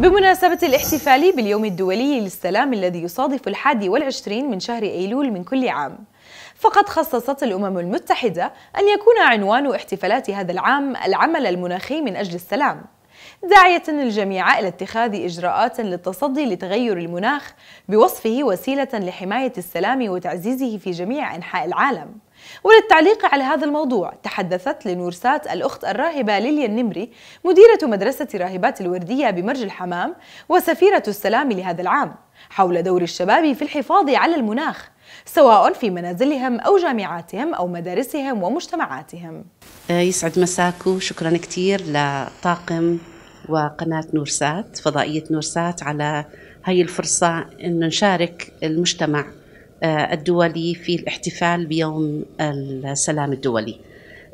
بمناسبة الاحتفال باليوم الدولي للسلام الذي يصادف الحادي والعشرين من شهر أيلول من كل عام فقد خصصت الأمم المتحدة أن يكون عنوان احتفالات هذا العام العمل المناخي من أجل السلام داعية الجميع إلى اتخاذ إجراءات للتصدي لتغير المناخ بوصفه وسيلة لحماية السلام وتعزيزه في جميع أنحاء العالم. وللتعليق على هذا الموضوع تحدثت لنورسات الأخت الراهبة ليليا النمري مديرة مدرسة راهبات الوردية بمرج الحمام وسفيرة السلام لهذا العام حول دور الشباب في الحفاظ على المناخ سواء في منازلهم أو جامعاتهم أو مدارسهم ومجتمعاتهم. يسعد مساكو. شكرا كثير لطاقم وقناة نورسات فضائية نورسات على هاي الفرصة أن نشارك المجتمع الدولي في الاحتفال بيوم السلام الدولي.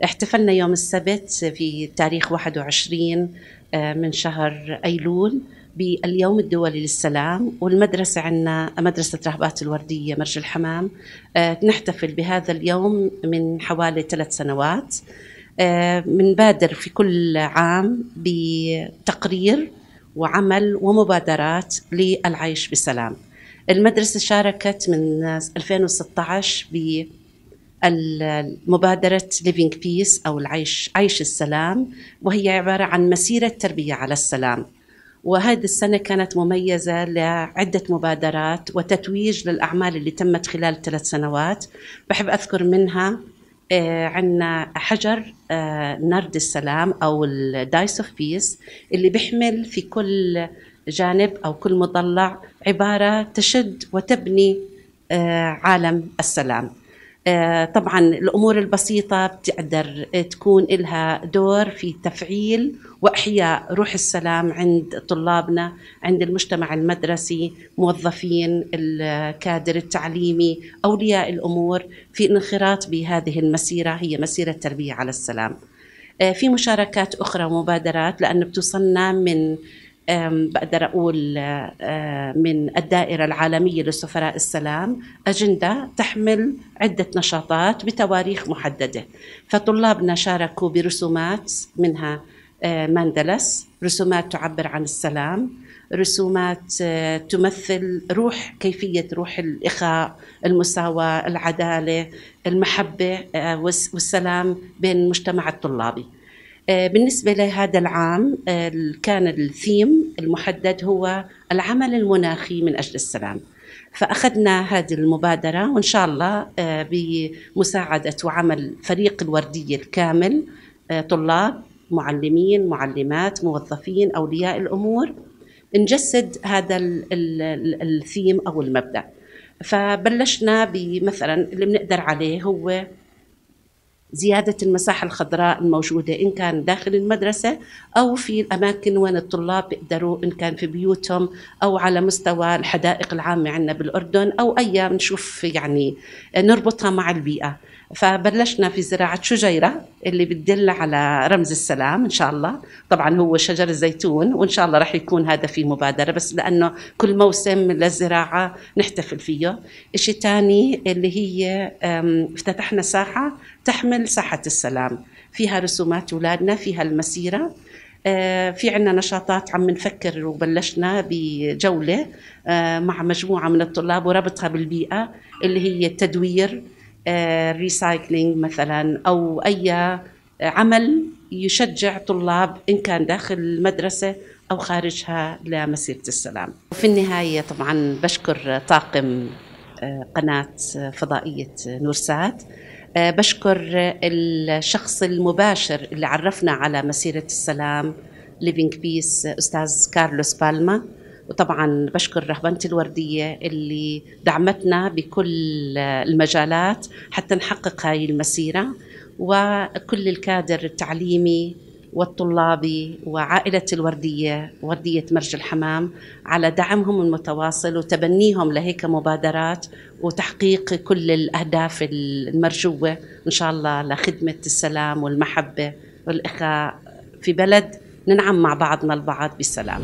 احتفلنا يوم السبت في تاريخ 21 من شهر أيلول باليوم الدولي للسلام. والمدرسة عندنا مدرسة رهبات الوردية مرج الحمام. نحتفل بهذا اليوم من حوالي ثلاث سنوات. بنبادر في كل عام بتقرير وعمل ومبادرات للعيش بسلام. المدرسة شاركت من 2016 ب Living Peace أو العيش عيش السلام وهي عبارة عن مسيرة تربية على السلام. وهذه السنة كانت مميزة لعدة مبادرات وتتويج للأعمال اللي تمت خلال ثلاث سنوات. بحب أذكر منها عندنا حجر نرد السلام أو ال dice of peace اللي بيحمل في كل جانب أو كل مضلع عبارة تشد وتبني عالم السلام. طبعا الأمور البسيطة بتقدر تكون لها دور في تفعيل وإحياء روح السلام عند طلابنا عند المجتمع المدرسي موظفين الكادر التعليمي أولياء الأمور في انخراط بهذه المسيرة هي مسيرة تربية على السلام. في مشاركات أخرى ومبادرات لأن بتوصلنا من بقدر أقول من الدائرة العالمية لسفراء السلام أجندة تحمل عدة نشاطات بتواريخ محددة. فطلابنا شاركوا برسومات منها ماندلس رسومات تعبر عن السلام رسومات تمثل روح كيفية روح الإخاء المساواة العدالة المحبة والسلام بين المجتمع الطلابي. بالنسبة لهذا العام كان الثيم المحدد هو العمل المناخي من أجل السلام. فأخذنا هذه المبادرة وإن شاء الله بمساعدة وعمل فريق الوردية الكامل طلاب معلمين معلمات موظفين أولياء الأمور نجسد هذا الثيم أو المبدأ. فبلشنا بمثلا اللي بنقدر عليه هو زيادة المساحة الخضراء الموجودة إن كان داخل المدرسة أو في الأماكن وين الطلاب بيقدروا إن كان في بيوتهم أو على مستوى الحدائق العامة عندنا بالأردن أو أي نشوف يعني نربطها مع البيئة. فبلشنا في زراعة شجيرة اللي بتدل على رمز السلام إن شاء الله. طبعا هو شجر الزيتون وإن شاء الله رح يكون هذا في مبادرة بس لأنه كل موسم للزراعة نحتفل فيه. إشي تاني اللي هي افتتحنا ساحة تحمل ساحة السلام. فيها رسومات أولادنا فيها المسيرة. في عنا نشاطات عم نفكر وبلشنا بجولة مع مجموعة من الطلاب وربطها بالبيئة اللي هي التدوير ريسايكلينج مثلا أو أي عمل يشجع طلاب إن كان داخل المدرسة أو خارجها لمسيره السلام. وفي النهاية طبعا بشكر طاقم قناة فضائية نورسات بشكر الشخص المباشر اللي عرفنا على مسيرة السلام Living Peace أستاذ كارلوس بالما وطبعا بشكر رهبنة الوردية اللي دعمتنا بكل المجالات حتى نحقق هاي المسيرة وكل الكادر التعليمي والطلابي وعائلة الوردية وردية مرج الحمام على دعمهم المتواصل وتبنيهم لهيك مبادرات وتحقيق كل الأهداف المرجوة إن شاء الله لخدمة السلام والمحبة والإخاء في بلد ننعم مع بعضنا البعض بالسلام